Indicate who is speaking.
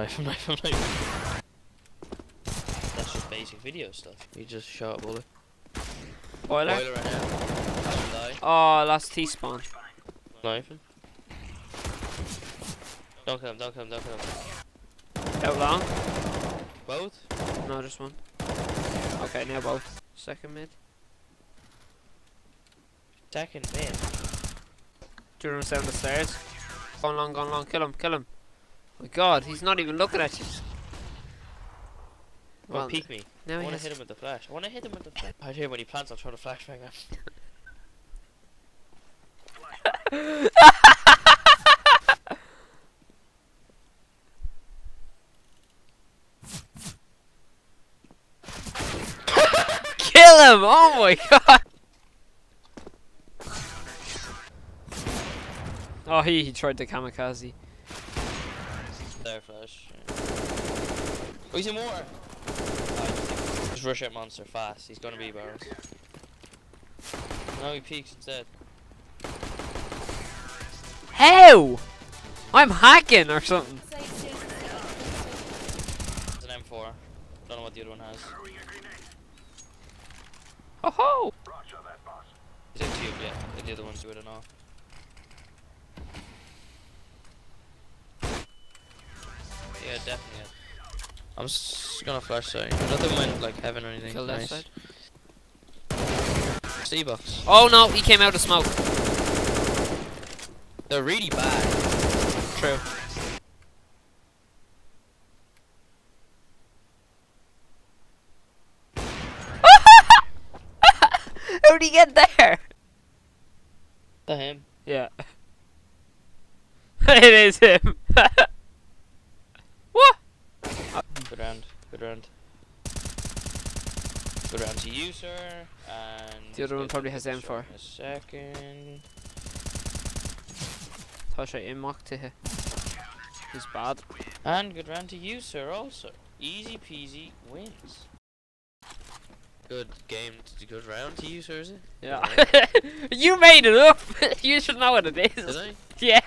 Speaker 1: Knife knife knife. That's just basic video stuff. You just shot a bullet.
Speaker 2: Boiler.
Speaker 1: Boiler right now. That's.
Speaker 2: Oh, last T spawn.
Speaker 1: Knife him. Don't kill him, don't kill him, don't kill him.
Speaker 2: Out long.
Speaker 1: Both?
Speaker 2: No, just one. Okay, now both. Second mid.
Speaker 1: Second mid.
Speaker 2: Two rooms down the stairs. Gone long, gone long. Kill him, kill him. My god, he's not even looking at you.
Speaker 1: Well,
Speaker 2: Well,
Speaker 1: peek me.
Speaker 2: now
Speaker 1: I want to hit him with the flash. I want to hit him with the flash. I hear when he plants, I'll throw the flashbang at him.
Speaker 2: Kill him! Oh my god! Oh, he, he tried to kamikaze.
Speaker 1: There, flash. Oh, he's in water! Oh, just, rush out monster fast. He's gonna be bars. No, he peeks instead.
Speaker 2: How? I'm hacking or something.
Speaker 1: It's an M4. Don't know what the other one has.
Speaker 2: Oh ho!
Speaker 1: In tube, yeah. The other one's with it. Yeah, definitely. I'm just gonna flash sorry. Nothing went like heaven or anything.
Speaker 2: Kill that
Speaker 1: nice.
Speaker 2: side.
Speaker 1: C box.
Speaker 2: Oh no, he came out of smoke.
Speaker 1: They're really bad.
Speaker 2: True. How'd he get there?
Speaker 1: The him.
Speaker 2: Yeah. it is him. what?
Speaker 1: Good round. Good round. Good round to you, sir. And
Speaker 2: The other one probably has M4.
Speaker 1: A second.
Speaker 2: Touch I mock to him. He's bad.
Speaker 1: And good round to you, sir. Also, easy peasy wins. Good game. Good round to you, sir. Is it?
Speaker 2: Yeah. you made it up. you should know what it is.
Speaker 1: Did I?